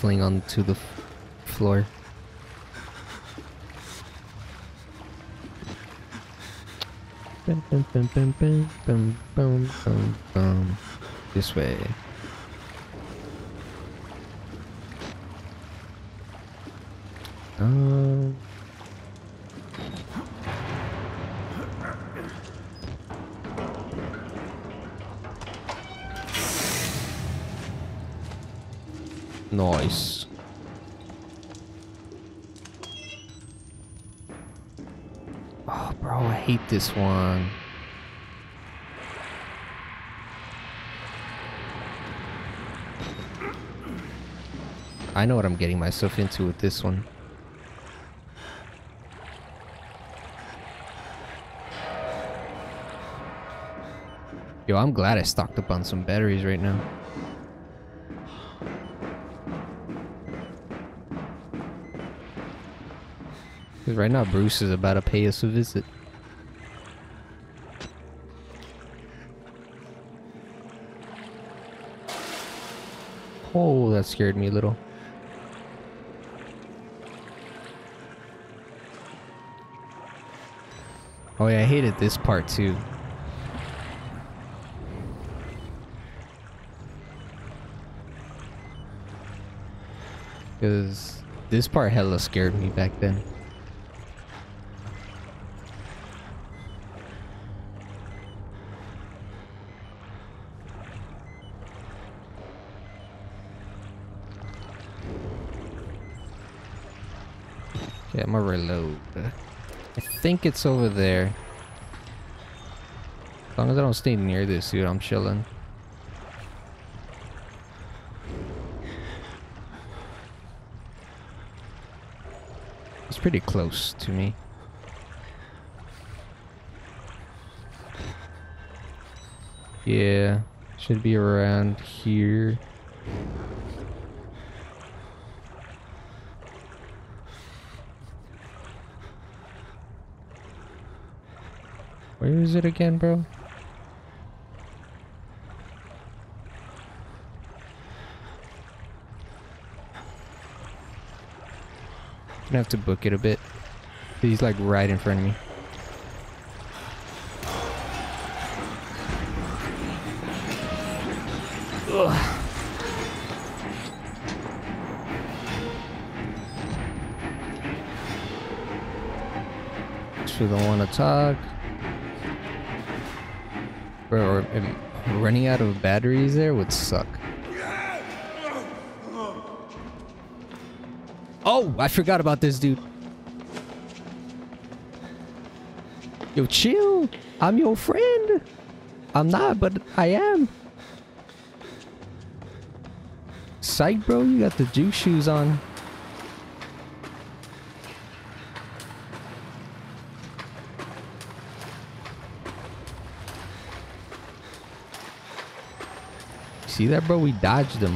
shuffling onto the floor. This way. Um. Nice. Oh, bro, I hate this one. I know what I'm getting myself into with this one. Yo, I'm glad I stocked up on some batteries right now. Because right now Bruce is about to pay us a visit. Oh, that scared me a little. Oh yeah, I hated this part too. Because this part hella scared me back then. Okay, I'm gonna reload. I think it's over there. As long as I don't stay near this dude, I'm chilling. It's pretty close to me. Yeah, should be around here. Where is it again, bro? Gonna have to book it a bit. He's like right in front of me. Ugh. She don't want to talk. Bro, running out of batteries there would suck. Oh, I forgot about this dude. Yo, chill. I'm your friend. I'm not, but I am. Psych, bro. You got the juice shoes on. See that, bro? We dodged them.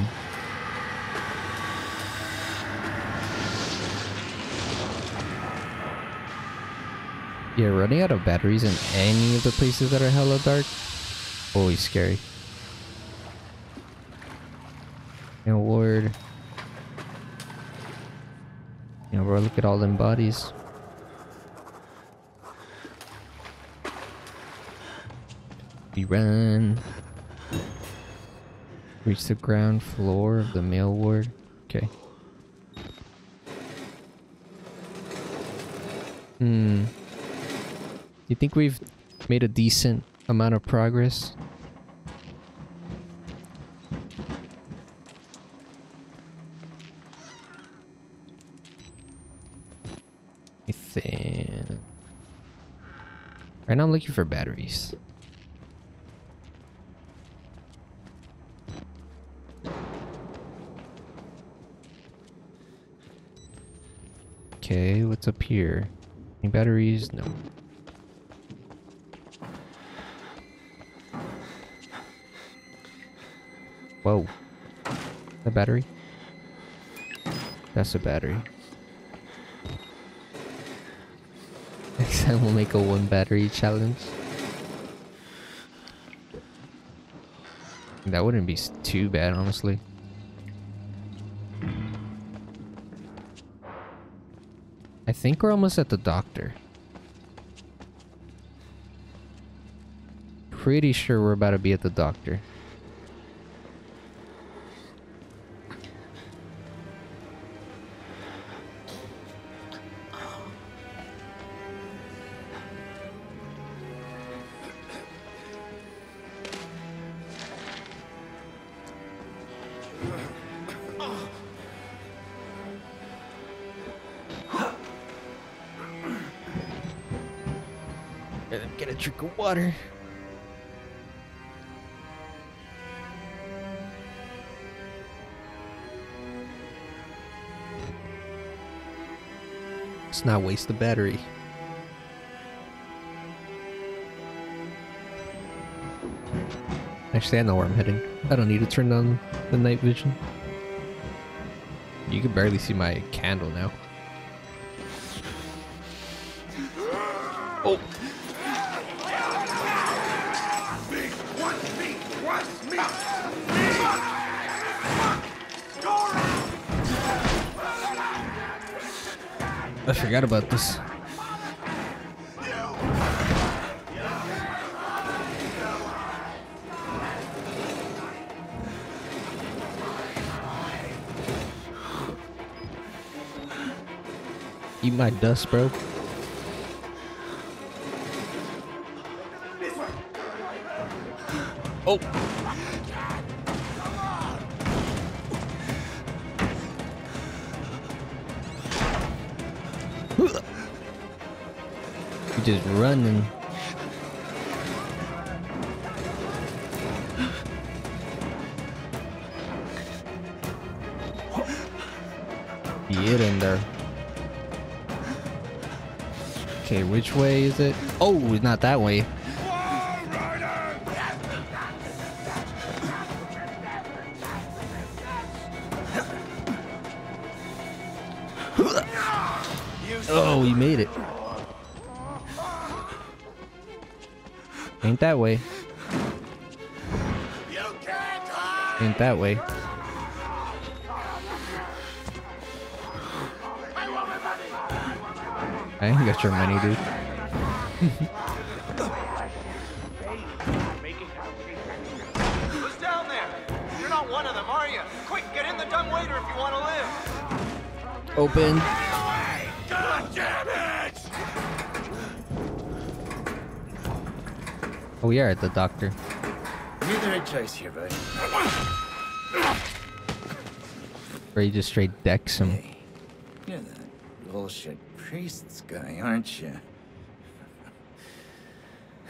Yeah, running out of batteries in any of the places that are hella dark, always scary. No word. You know, bro, look at all them bodies. We run. Reach the ground floor of the male ward. Okay. Hmm. You think we've made a decent amount of progress? I think. Right now I'm looking for batteries. Okay, what's up here? Any batteries? No. Whoa. A battery? That's a battery. Next time we'll make a one battery challenge. That wouldn't be too bad, honestly. Think we're almost at the doctor. Pretty sure we're about to be at the doctor. Water. Let's not waste the battery. Actually, I know where I'm heading. I don't need to turn on the night vision. You can barely see my candle now. Oh! I forgot about this. Eat my dust, bro. Oh. Just running. Get in there. Okay, which way is it? Oh, not that way. Oh, we made it. Ain't that way. Ain't that way. I ain't got your money, dude. Who's down there? You're not one of them, are you? Quick, get in the dumb waiter if you want to live. Open. God damn it! Oh, we are at the doctor. You're the right choice here, buddy. Where you just straight decks him. Hey, you're that bullshit priest's guy, aren't you?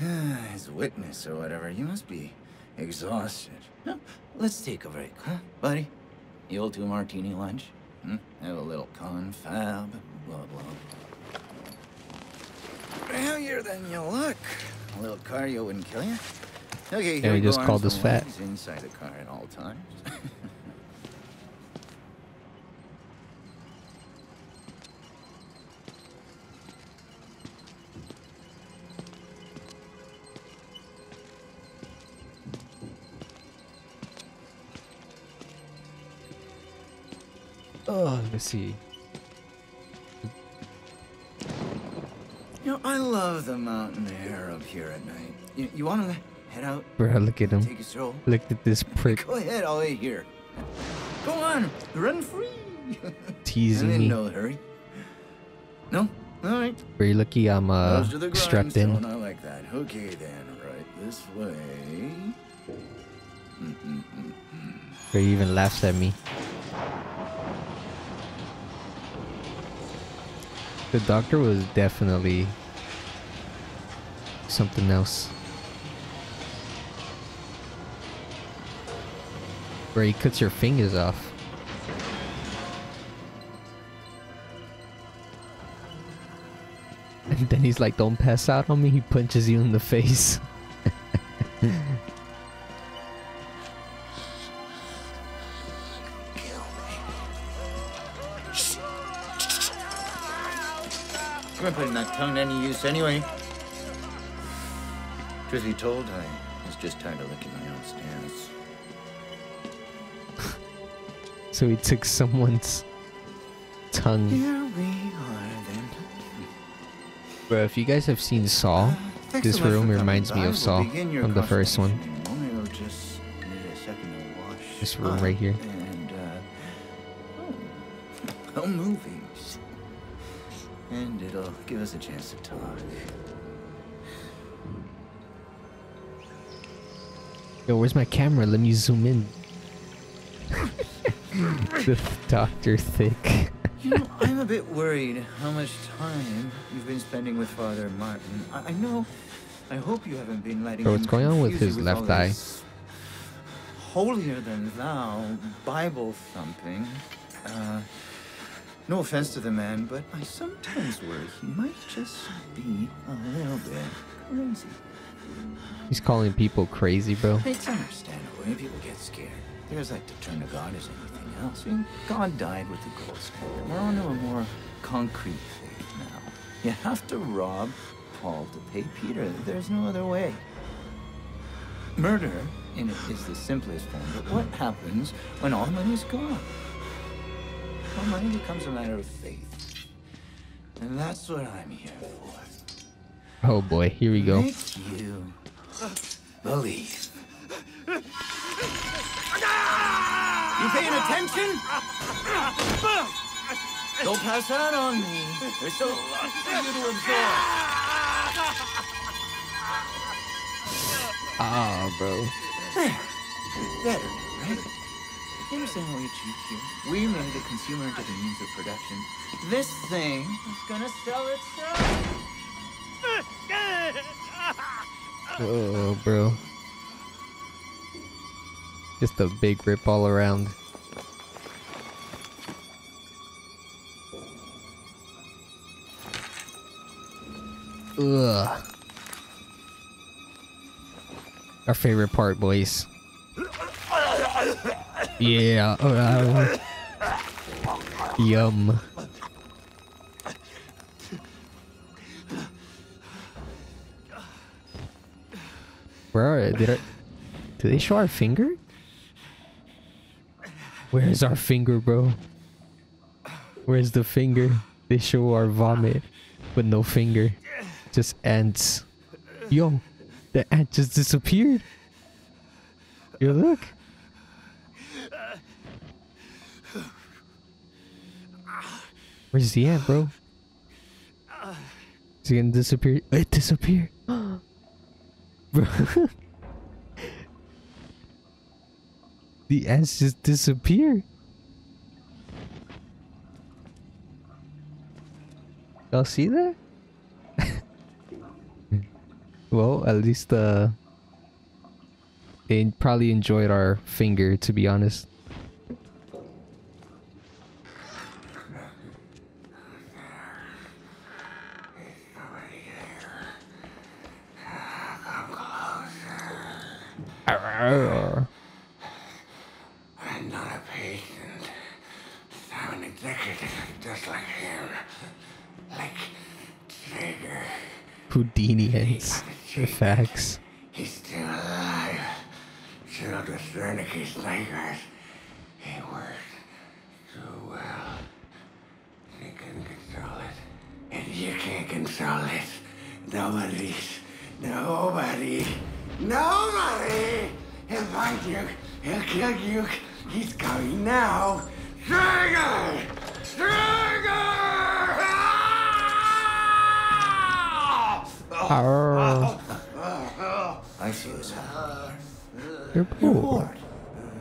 His witness or whatever. You must be exhausted. No, let's take a break, huh, buddy? The old two martini lunch. Hmm? Have a little confab. Blah blah. Heavier than you look. A little cardio wouldn't kill you. Okay, here we you just called us fat. Inside the car at all times. Oh, let's see. I love the mountain air up here at night. You, you want to head out, Bro, look at him. take a stroll? Look at this prick Go ahead, I'll wait here. Go on, run free. teasing I'm in me. no hurry. No? All right. Very lucky I'm uh, Close to the strapped in. I like that. Okay then, right this way. Where he even laughs at me. The doctor was definitely something else. Where he cuts your fingers off. And then he's like, don't pass out on me. He punches you in the face. Putting that tongue to any use anyway. Truth be told, I was just tired of licking my own stance. So he took someone's tongue. Here we are then. Bro, if you guys have seen Saw, Thanks this room reminds me of We'll Saw from the first one. consultation in a moment. We'll just need a second to wash This room right here. And, uh, oh, movies. And it'll give us a chance to talk. Yo, where's my camera? Let me zoom in. the Dr. Thick. You know, I'm a bit worried how much time you've been spending with Father Martin. I, I know. I hope you haven't been letting Bro, what's going on with his you left eye? Holier than thou, Bible thumping. Uh, no offense to the man, but I sometimes worry he might just be a little bit crazy. He's calling people crazy, bro. It's understandable people get scared. They're as like to turn to God as anything else. God died with the gold standard. We're on to a more concrete faith now. You have to rob Paul to pay Peter. There's no other way. Murder in it is the simplest form, but what happens when all money's gone? Well, money becomes a matter of faith. And that's what I'm here for. Oh boy, here we go. Make you believe. You paying attention? Don't pass out on me. There's so much for you to absorb. Ah, bro. There. Better, right? You understand achieved here? We made the consumer into the means of production. This thing is gonna sell itself. Oh, bro. Just a big rip all around. Ugh. Our favorite part, boys. Yeah. uh, yum. Are did I, do they show our finger? Where's our finger, bro? Where's the finger? They show our vomit with no finger. Just ants. Yo, the ant just disappeared. Yo, look. Where's the ant, bro? Is he gonna disappear? It disappeared. The ants just disappeared. Y'all see that? well, at least uh they probably enjoyed our finger to be honest. Arr. I'm not a patient. I'm an executive just like him. Like Trager. Houdini ants. Facts. He's still alive. Filled with Wernicke's nightmares. He worked so well. They couldn't control it. And you can't control it. Nobody's. Nobody. Nobody! He'll find you. He'll kill you. He's coming now. Trigger! Trigger! Ah! Arr. I see happening. You're You're bored.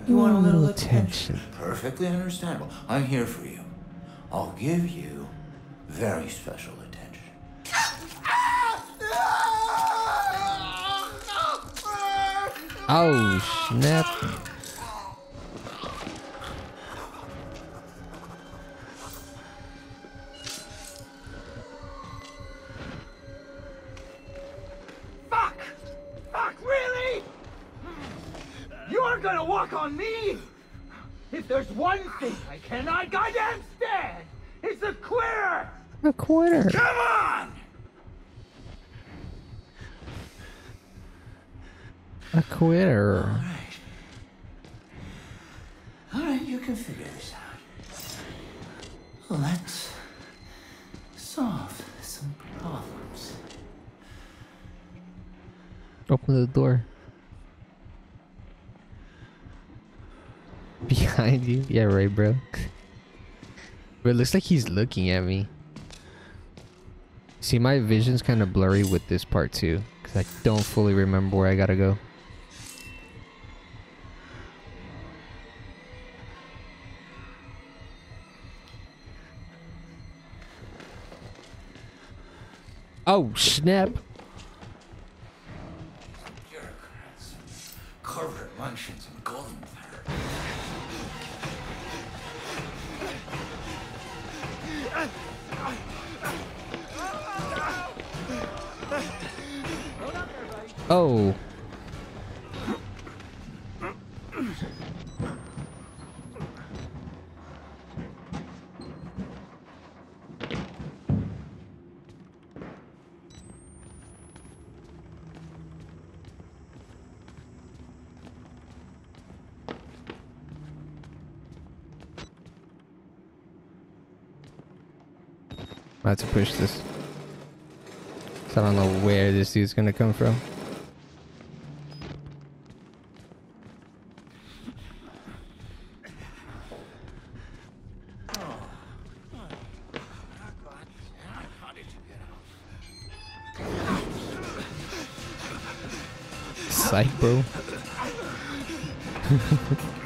You want a little attention. attention. Perfectly understandable. I'm here for you. I'll give you very special attention. Oh snap! on me! If there's one thing I cannot goddamn stand, it's a quitter! A quitter. Come on! A quitter. All right. All right, you can figure this out. Let's solve some problems. Open the door. Behind you? Yeah, right, bro. but it looks like he's looking at me. See, my vision's kind of blurry with this part too. Because I don't fully remember where I gotta go. Oh, snap. To push this. 'Cause I don't know where this dude's gonna come from. Psych, bro.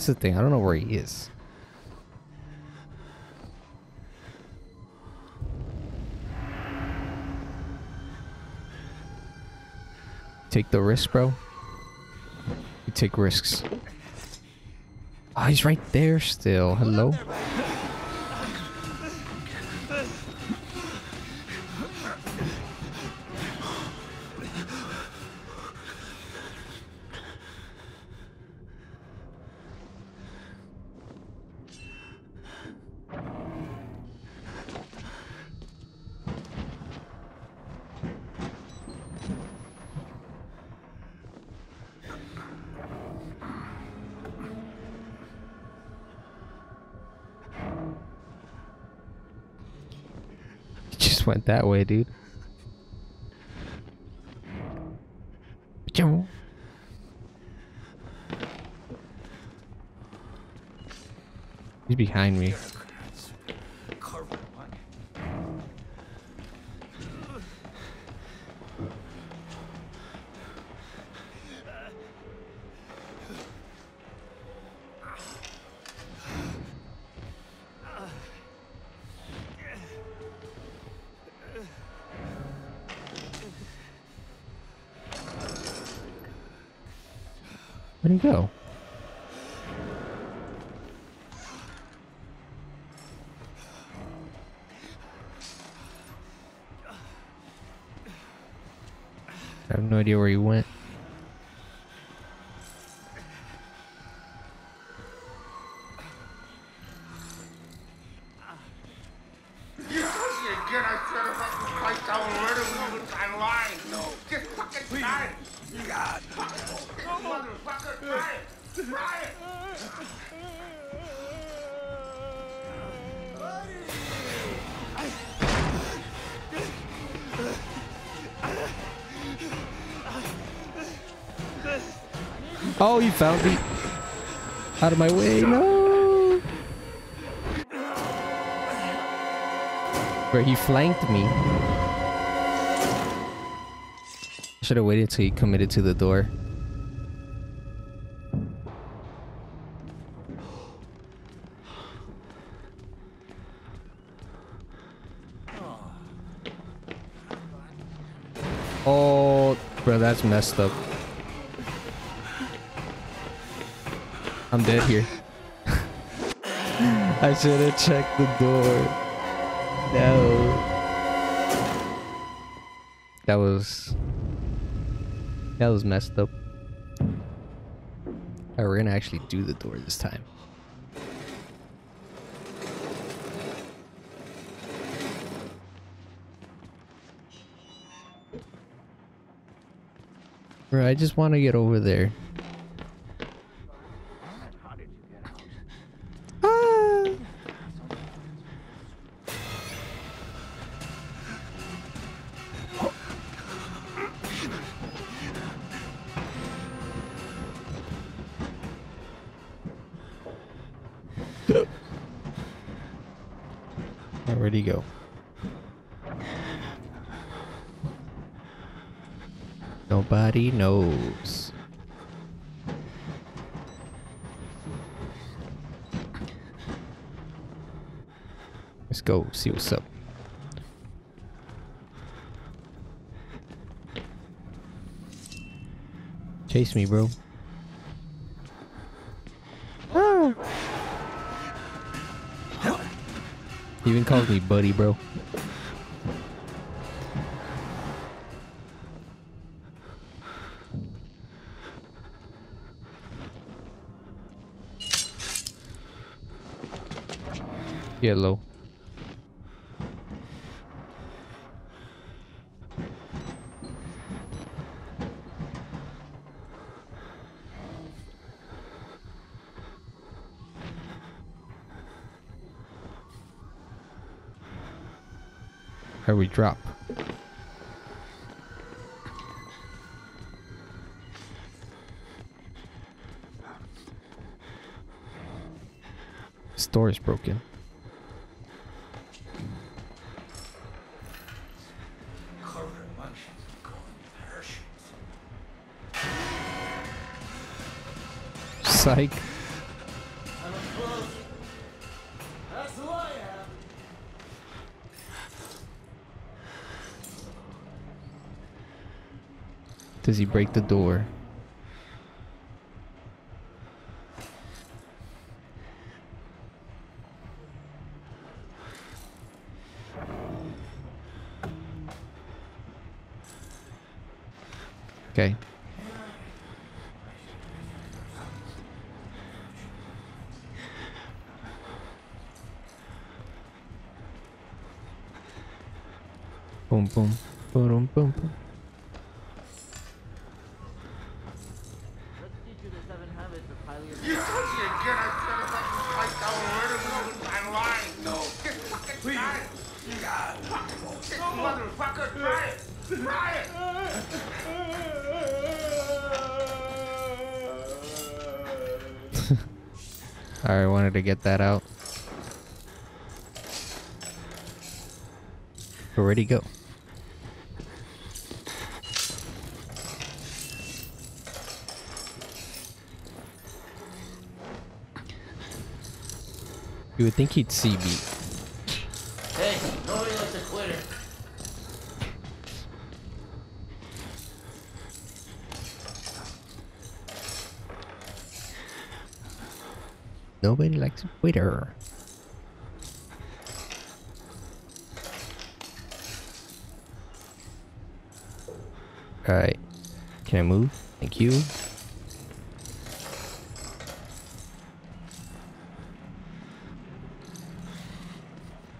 That's the thing. I don't know where he is. Take the risk, bro. You take risks. Oh, he's right there still. Hello? Went that way, dude. He's behind me. I have no idea where he went. Flanked me. Should have waited till he committed to the door. Oh, bro, that's messed up. I'm dead here. I should have checked the door. No. That was. That was messed up. Alright, we're gonna actually do the door this time. Bro, I just want to get over there. Where'd he go? Nobody knows. Let's go see what's up. Chase me, bro. He even calls me buddy, bro. Yellow. We drop. This door is broken. Psych. Does he break the door? Okay. Boom, boom, boom, boom, boom. Wanted to get that out. He go? You would think he'd see Nobody likes Twitter. Alright. Can I move? Thank you.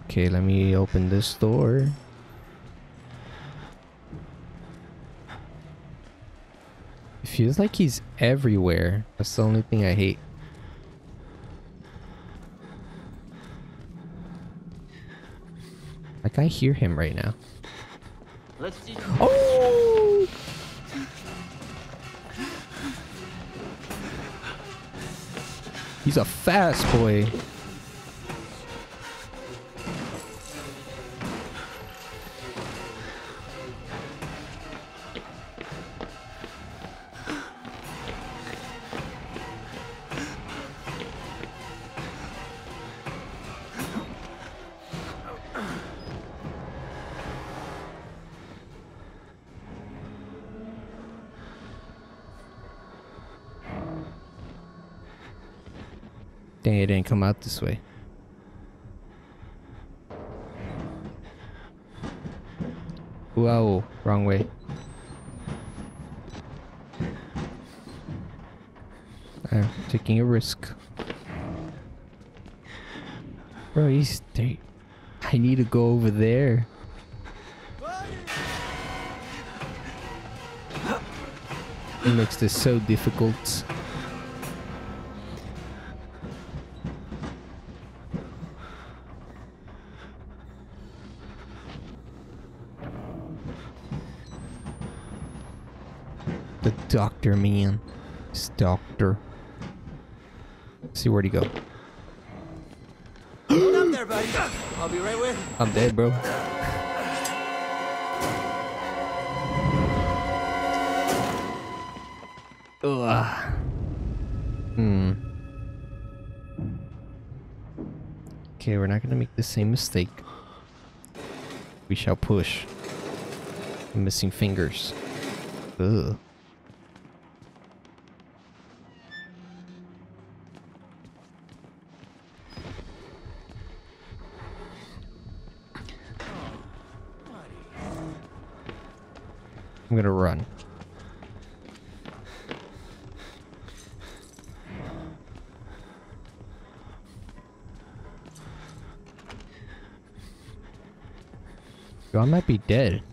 Okay, let me open this door. It feels like he's everywhere. That's the only thing I hate. Like I hear him right now. Let's you. Oh! He's a fast boy. Dang, it didn't come out this way. Whoa, wrong way. I'm taking a risk. Bro, he's there. I need to go over there. It makes this so difficult. The doctor man. This doctor. see where'd he go. there, buddy. I'll be right with you. I'm dead, bro. Ugh. Hmm. Okay, we're not gonna make the same mistake. We shall push. missing fingers. Ugh. I'm gonna run. Yo, I might be dead.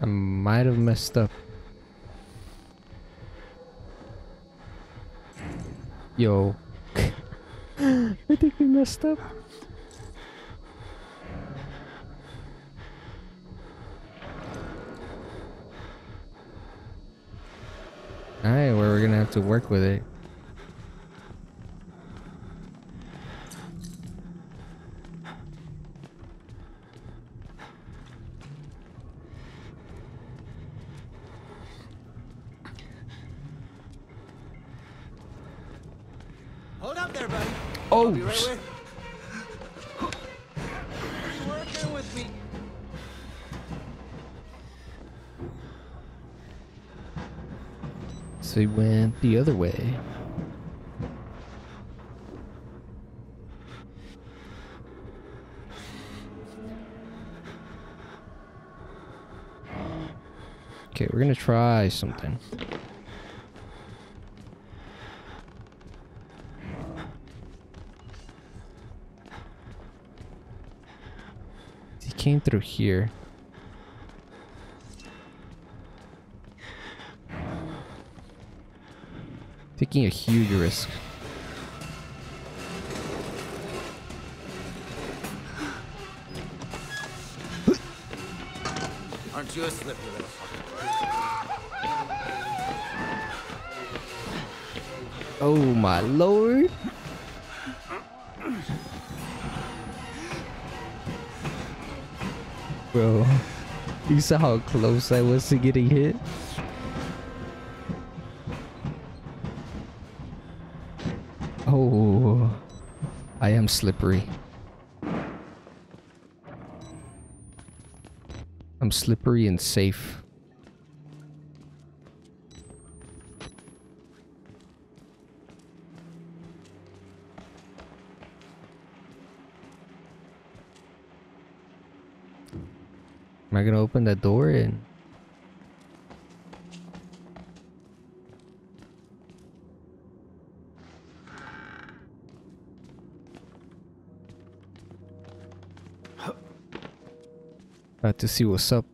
I might have messed up. Yo. Think we messed up. Alright, well, we're gonna have to work with it. So he went the other way. Okay, we're gonna try something. He came through here. Taking a huge risk. Aren't you a slippery little fucker? Oh my lord. Bro, you saw how close I was to getting hit? Oh, I am slippery. I'm slippery and safe. Am I gonna open that door and About to see what's up.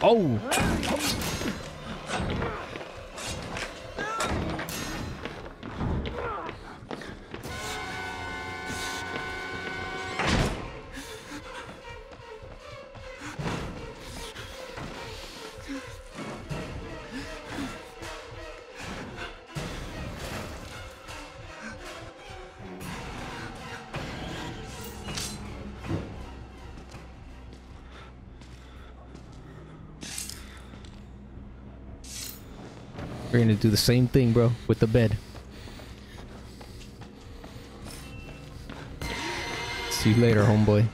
Oh! We're gonna do the same thing, bro, with the bed. See you later, homeboy.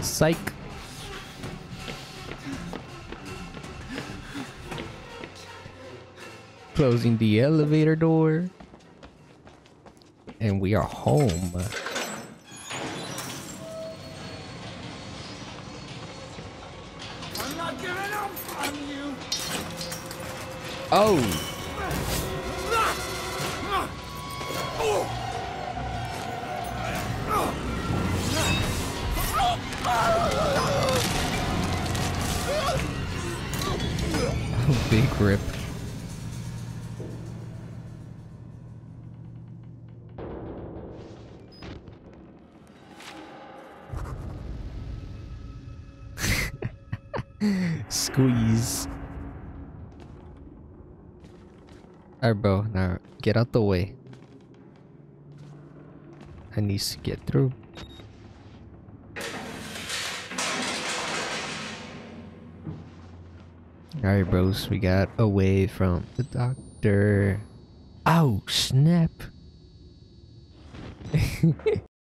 Psych. Closing the elevator door. And we are home. Oh! Big rip. Alright, bro. Now get out the way. I need to get through. Alright, bros. We got away from the doctor. Oh, snap.